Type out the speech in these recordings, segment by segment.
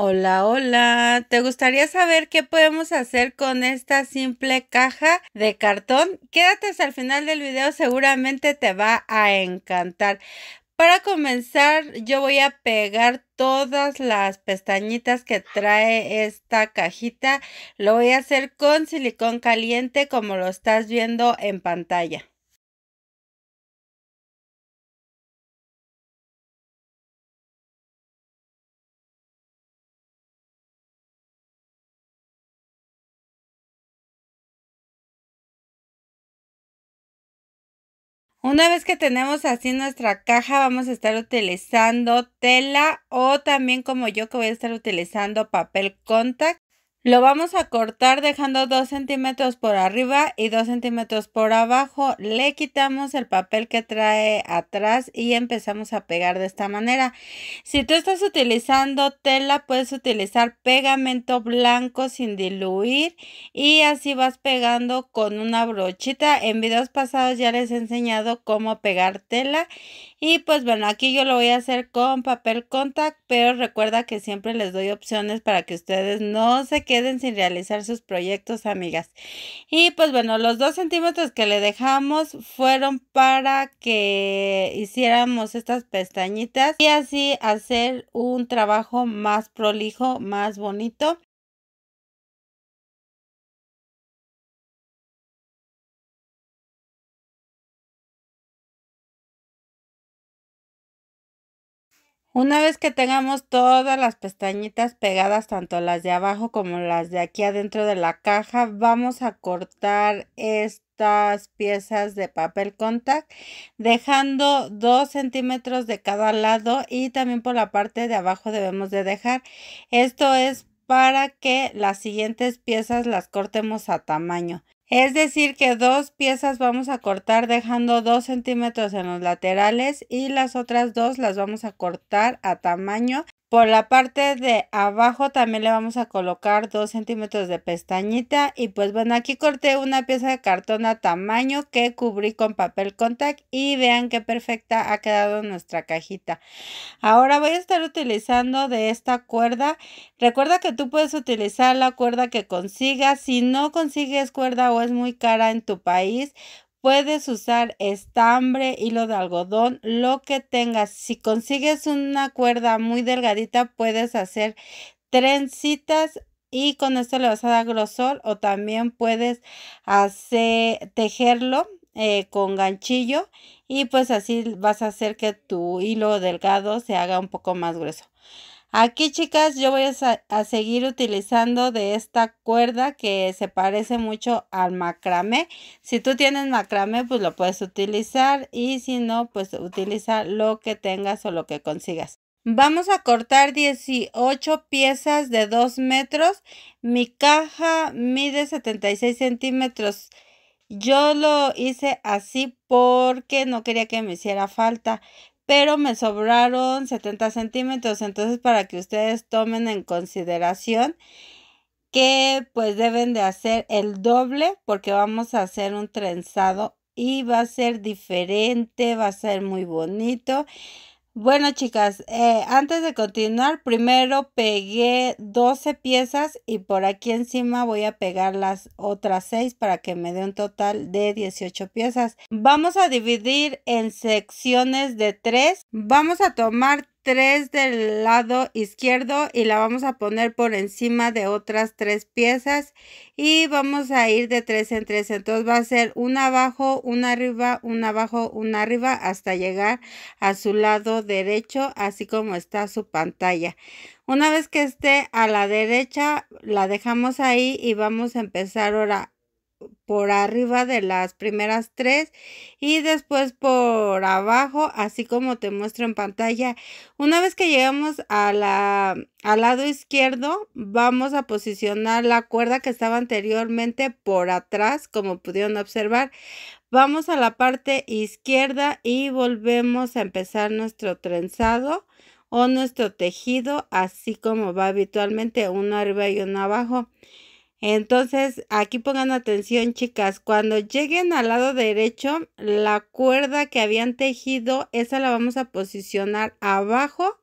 Hola, hola. ¿Te gustaría saber qué podemos hacer con esta simple caja de cartón? Quédate hasta el final del video, seguramente te va a encantar. Para comenzar, yo voy a pegar todas las pestañitas que trae esta cajita. Lo voy a hacer con silicón caliente como lo estás viendo en pantalla. Una vez que tenemos así nuestra caja, vamos a estar utilizando tela o también como yo que voy a estar utilizando papel contact. Lo vamos a cortar dejando 2 centímetros por arriba y 2 centímetros por abajo. Le quitamos el papel que trae atrás y empezamos a pegar de esta manera. Si tú estás utilizando tela, puedes utilizar pegamento blanco sin diluir y así vas pegando con una brochita. En videos pasados ya les he enseñado cómo pegar tela y pues bueno, aquí yo lo voy a hacer con papel contact, pero recuerda que siempre les doy opciones para que ustedes no se queden sin realizar sus proyectos, amigas. Y pues bueno, los dos centímetros que le dejamos fueron para que hiciéramos estas pestañitas y así hacer un trabajo más prolijo, más bonito. Una vez que tengamos todas las pestañitas pegadas, tanto las de abajo como las de aquí adentro de la caja, vamos a cortar estas piezas de papel contact, dejando 2 centímetros de cada lado y también por la parte de abajo debemos de dejar. Esto es para que las siguientes piezas las cortemos a tamaño. Es decir que dos piezas vamos a cortar dejando dos centímetros en los laterales y las otras dos las vamos a cortar a tamaño por la parte de abajo también le vamos a colocar 2 centímetros de pestañita y pues bueno aquí corté una pieza de cartón a tamaño que cubrí con papel contact y vean qué perfecta ha quedado nuestra cajita. Ahora voy a estar utilizando de esta cuerda. Recuerda que tú puedes utilizar la cuerda que consigas. Si no consigues cuerda o es muy cara en tu país Puedes usar estambre, hilo de algodón, lo que tengas. Si consigues una cuerda muy delgadita, puedes hacer trencitas y con esto le vas a dar grosor o también puedes hacer tejerlo eh, con ganchillo y pues así vas a hacer que tu hilo delgado se haga un poco más grueso. Aquí chicas yo voy a, seguir utilizando de esta cuerda que se parece mucho al macramé. Si tú tienes macramé pues lo puedes utilizar y si no pues utiliza lo que tengas o lo que consigas. Vamos a cortar 18 piezas de 2 metros. Mi caja mide 76 centímetros. Yo lo hice así porque no quería que me hiciera falta pero me sobraron 70 centímetros. Entonces, para que ustedes tomen en consideración que pues deben de hacer el doble porque vamos a hacer un trenzado y va a ser diferente, va a ser muy bonito. Bueno, chicas, eh, antes de continuar, primero pegué 12 piezas y por aquí encima voy a pegar las otras 6 para que me dé un total de 18 piezas. Vamos a dividir en secciones de 3. Vamos a tomar 3 del lado izquierdo y la vamos a poner por encima de otras 3 piezas y vamos a ir de 3 en 3 entonces va a ser una abajo una arriba una abajo una arriba hasta llegar a su lado derecho así como está su pantalla. Una vez que esté a la derecha la dejamos ahí y vamos a empezar ahora por arriba de las primeras tres y después por abajo así como te muestro en pantalla. Una vez que llegamos al lado izquierdo vamos a posicionar la cuerda que estaba anteriormente por atrás como pudieron observar. Vamos a la parte izquierda y volvemos a empezar nuestro trenzado o nuestro tejido así como va habitualmente uno arriba y uno abajo entonces, aquí pongan atención, chicas. Cuando lleguen al lado derecho, la cuerda que habían tejido, esa la vamos a posicionar abajo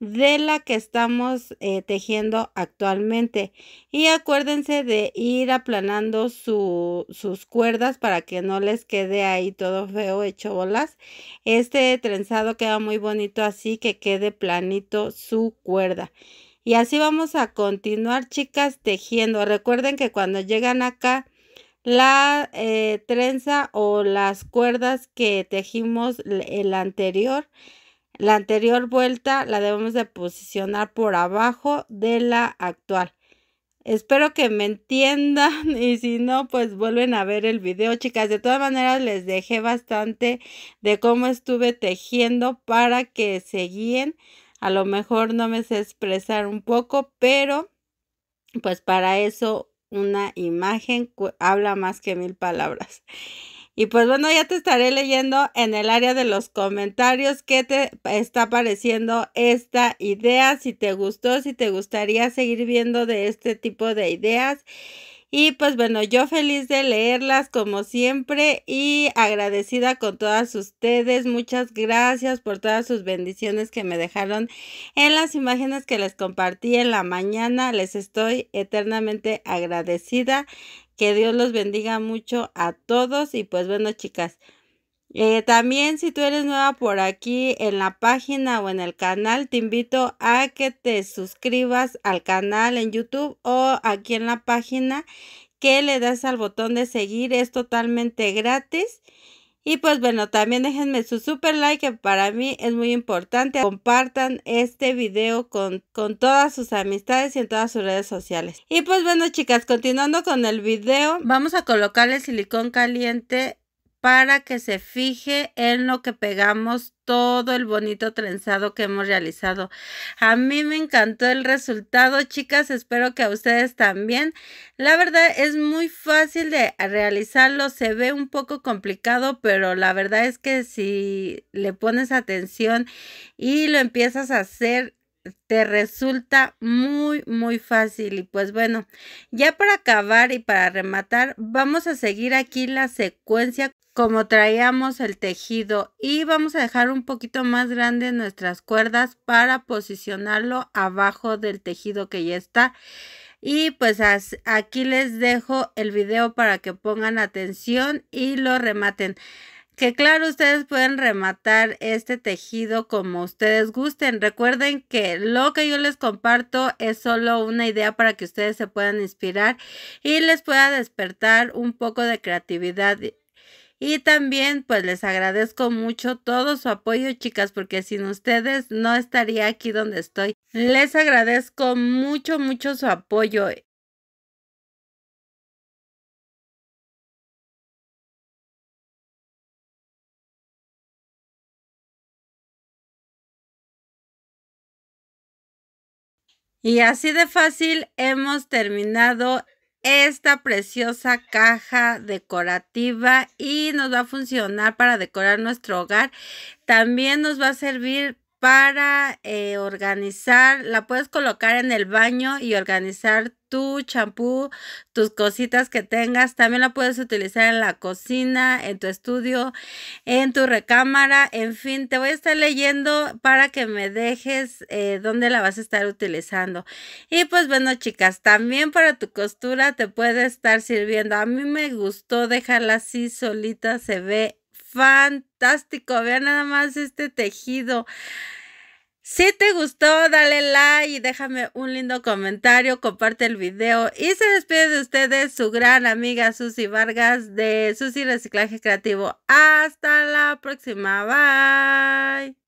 de la que estamos eh, tejiendo actualmente. Y acuérdense de ir aplanando sus cuerdas para que no les quede ahí todo feo hecho bolas. Este trenzado queda muy bonito así que quede planito su cuerda. Y así vamos a continuar chicas tejiendo. Recuerden que cuando llegan acá la eh, trenza o las cuerdas que tejimos el anterior la anterior vuelta la debemos de posicionar por abajo de la actual. Espero que me entiendan y si no, pues vuelven a ver el video, chicas. De todas maneras, les dejé bastante de cómo estuve tejiendo para que se guíen. A lo mejor no me sé expresar un poco, pero pues para eso una imagen habla más que mil palabras. Y pues bueno, ya te estaré leyendo en el área de los comentarios qué te está pareciendo esta idea, si te gustó, si te gustaría seguir viendo de este tipo de ideas. Y pues bueno, yo feliz de leerlas como siempre y agradecida con todas ustedes. Muchas gracias por todas sus bendiciones que me dejaron en las imágenes que les compartí en la mañana. Les estoy eternamente agradecida. Que Dios los bendiga mucho a todos y pues bueno chicas. Eh, también si tú eres nueva por aquí en la página o en el canal, te invito a que te suscribas al canal en YouTube o aquí en la página que le das al botón de seguir. Es totalmente gratis. Y pues bueno, también déjenme su super like que para mí es muy importante. Compartan este video con, con todas sus amistades y en todas sus redes sociales. Y pues bueno chicas, continuando con el video, vamos a colocarle silicón caliente para que se fije en lo que pegamos todo el bonito trenzado que hemos realizado. A mí me encantó el resultado, chicas, espero que a ustedes también. La verdad es muy fácil de realizarlo, se ve un poco complicado, pero la verdad es que si le pones atención y lo empiezas a hacer, te resulta muy muy fácil. Y pues bueno ya para acabar y para rematar vamos a seguir aquí la secuencia como traíamos el tejido y vamos a dejar un poquito más grande nuestras cuerdas para posicionarlo abajo del tejido que ya está. Y pues aquí les dejo el video para que pongan atención y lo rematen que claro, ustedes pueden rematar este tejido como ustedes gusten. Recuerden que lo que yo les comparto es solo una idea para que ustedes se puedan inspirar y les pueda despertar un poco de creatividad. Y también pues les agradezco mucho todo su apoyo chicas porque sin ustedes no estaría aquí donde estoy. Les agradezco mucho mucho su apoyo. Y así de fácil hemos terminado esta preciosa caja decorativa y nos va a funcionar para decorar nuestro hogar. También nos va a servir para eh, organizar, la puedes colocar en el baño y organizar tu champú, tus cositas que tengas. También la puedes utilizar en la cocina, en tu estudio, en tu recámara. En fin, te voy a estar leyendo para que me dejes eh, dónde la vas a estar utilizando. Y pues bueno, chicas, también para tu costura te puede estar sirviendo. A mí me gustó dejarla así solita, se ve fantástico. Vean nada más este tejido. Si te gustó, dale like y déjame un lindo comentario, comparte el video y se despide de ustedes su gran amiga Susy Vargas de Susy Reciclaje Creativo. Hasta la próxima, bye.